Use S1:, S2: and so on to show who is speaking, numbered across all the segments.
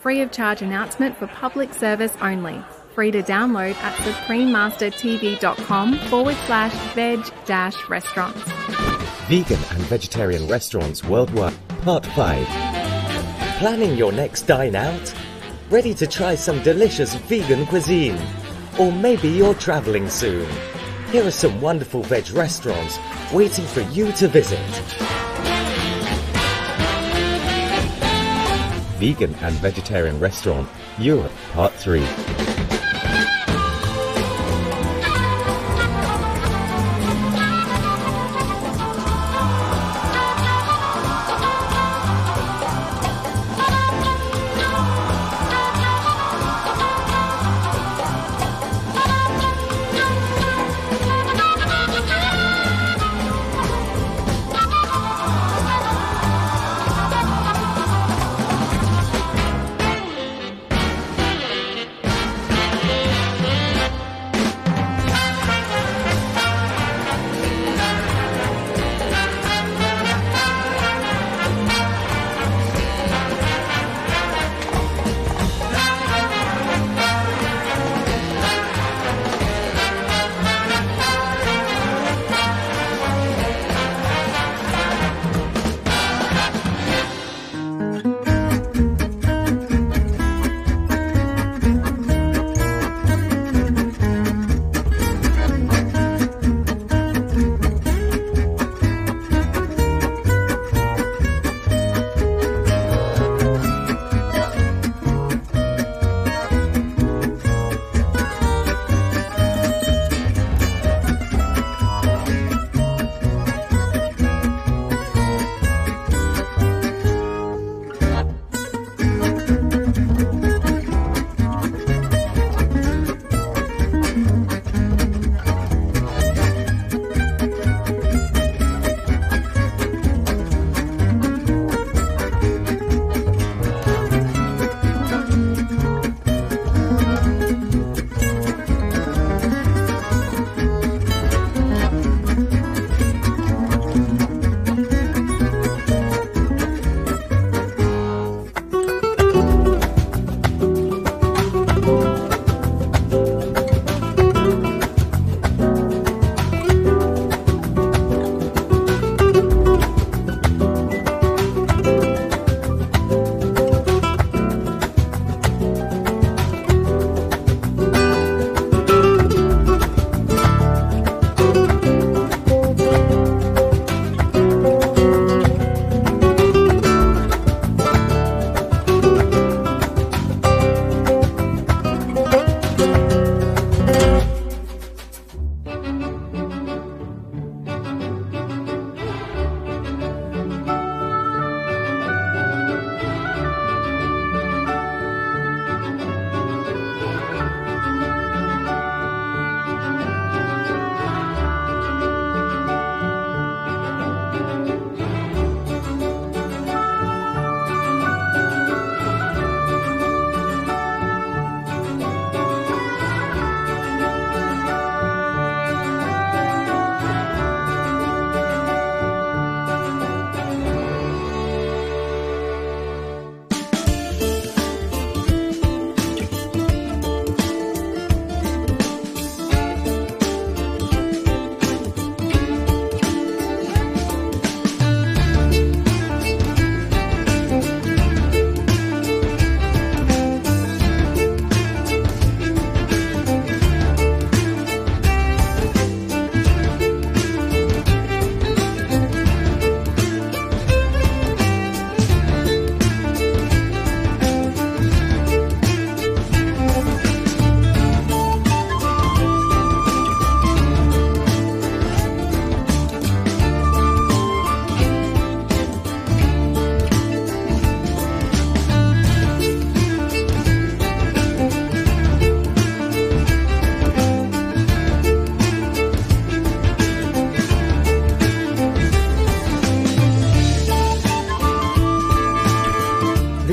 S1: Free of charge announcement for public service only. Free to download at suprememastertv.com forward slash veg dash restaurants.
S2: Vegan and vegetarian restaurants worldwide. Part 5. Planning your next dine out? Ready to try some delicious vegan cuisine? Or maybe you're traveling soon? Here are some wonderful veg restaurants waiting for you to visit. Vegan and Vegetarian Restaurant, Europe, Part 3.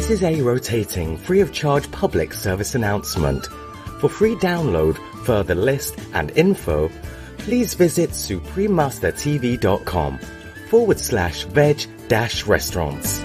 S2: This is a rotating, free of charge public service announcement. For free download, further list and info, please visit suprememastertv.com forward slash veg dash restaurants.